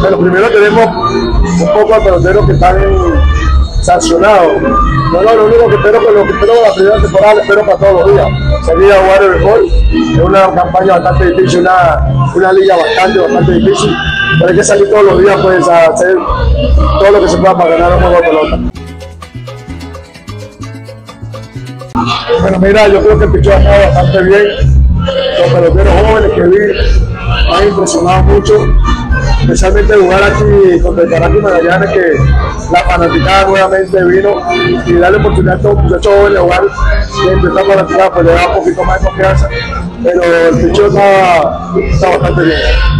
Bueno, primero tenemos un poco a peloteros que están sancionados. No, no, lo único que espero, que lo que espero la primera temporada, lo espero para todos los días. Salir a jugar el. Es una campaña bastante difícil, una, una liga bastante, bastante difícil. Pero hay que salir todos los días pues, a hacer todo lo que se pueda para ganar un juego de pelota. Bueno, mira, yo creo que el pichón ha estado bastante bien. Los peloteros jóvenes que vi me han impresionado mucho, especialmente jugar aquí contra el Caracas Magallanes, que la fanaticada nuevamente vino y darle oportunidad a estos muchachos jóvenes a jugar, que empezar a fanaticada, pues le da un poquito más de confianza, pero el pichón está, está bastante bien.